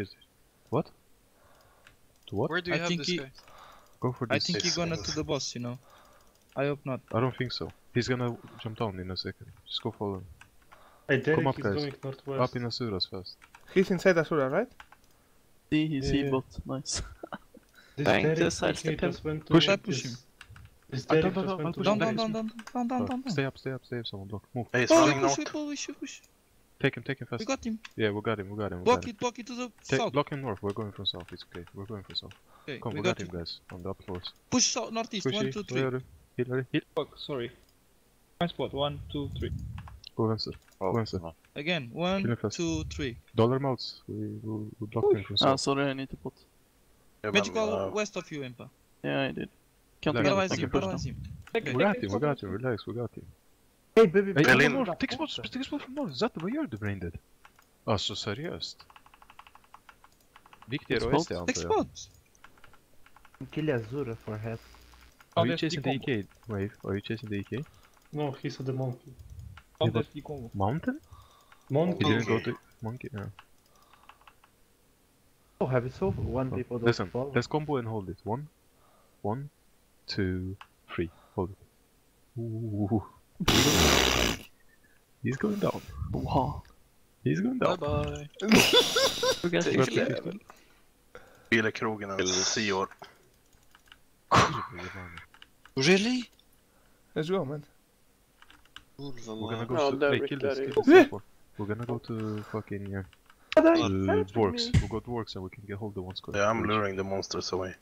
Is it? What? To what? Where do you I have think this he- guy? Go for I think he's gonna to the boss, you know. I hope not. I don't think so. He's gonna jump down in a second. Just go follow him. Hey, Derek up, is guys. going northwest. Up in Asuras fast. He's inside Asura, right? See, he's Yeah, yeah, yeah. bot. Nice. This Bang, Derek just PK sidestep him. just went to Push him. this- Push him. This Derek don't, don't, just don't, went to push Down, him, down, Derek. down, down, down, down, down, down. Stay up, stay up, stay up. Someone block. Move. Hey, he's Oh, running we north. push, we push, we should push. Take him, take him fast. We got him. Yeah, we got him, we got him. We Block got him. it, block it to the Take, south. block him north. We're going from south. It's okay. We're going from south. Okay, Come, we we, got got him, him. guys. On the up floors. Push south, northeast. Push One, it. two, three. Hillary. Hillary. Hit. Fuck, sorry. My spot, one, two, three. Go Venstre. Oh, Venstre. no. Again, Kill one, him first. two, three. Dollar mounts. We will we block him from south. Ah, south. sorry, I need to put. Yeah, Magical but, uh, west of you, Impa. Yeah, I did. Can't Like- get Paralyze I him, can push paralyze him. We got him, we got him. Relax, we got him. Hey baby, Hey, Berlin. take a spot, take a spot, take a spot från norr. Zatte, vad gör du braindead? Alltså seriöst? Viktigare Spot. och SD Take antar jag. spots. kill Asura for help. Are you SD chasing the combo. EK? Wave, are you chasing the EK? No, he's at the monkey. Found but- SD combo. Mountain? He didn't go to monkey. Yeah. Oh, have you so one Oh, people don't Listen, follow? let's combo and hold it. One, one, two, three. Hold it. Ooh. He's going down. Wow. He's going down. Bye bye. We got Take him. it. Bilekrogen eller Zior. Really? Let's go, man. We're gonna go No, to. there, Hey, Rick, kill this, kill this support. We're gonna go to fucking uh, Help uh, me. dworcs. We'll go dworcs and we can get hold of one squad. Yeah, I'm luring the monsters away.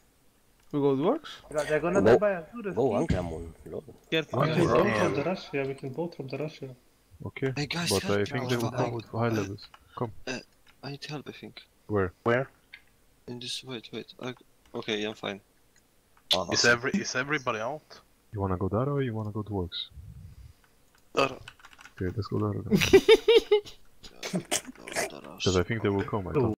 We go works? They're gonna Go- die by Asura. Go Ankramon. lol. Careful. Okay, Okay, guys. bro. both from the Russia. We can both from the Russia. Okay, Hey guys, but I think they will come with high levels. Come. Uh, I need help, I think. Where? Where? In this, wait, wait. I... Okay, I'm fine. Oh, is every is everybody out? You wanna go there or you wanna go dworcs? Dara. Okay, let's go there then. Dara. Because I think they will come. I don't